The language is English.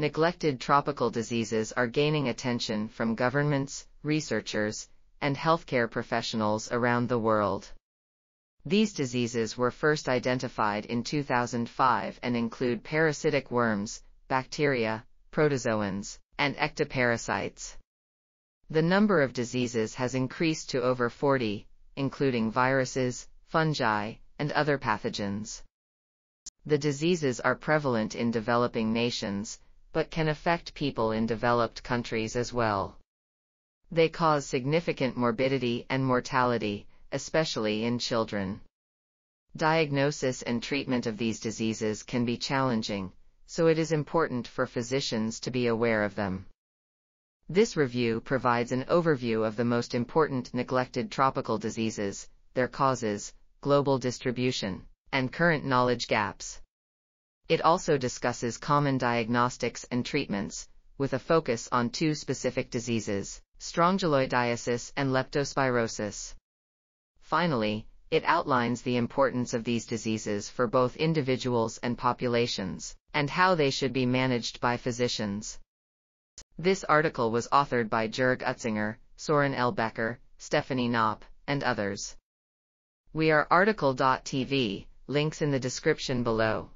neglected tropical diseases are gaining attention from governments, researchers, and healthcare professionals around the world. These diseases were first identified in 2005 and include parasitic worms, bacteria, protozoans, and ectoparasites. The number of diseases has increased to over 40, including viruses, fungi, and other pathogens. The diseases are prevalent in developing nations, but can affect people in developed countries as well. They cause significant morbidity and mortality, especially in children. Diagnosis and treatment of these diseases can be challenging, so it is important for physicians to be aware of them. This review provides an overview of the most important neglected tropical diseases, their causes, global distribution, and current knowledge gaps. It also discusses common diagnostics and treatments, with a focus on two specific diseases, strongyloidiasis and leptospirosis. Finally, it outlines the importance of these diseases for both individuals and populations, and how they should be managed by physicians. This article was authored by Jürg Utzinger, Sören L. Becker, Stefanie Knopp, and others. We are RTCL.TV, links in the description below.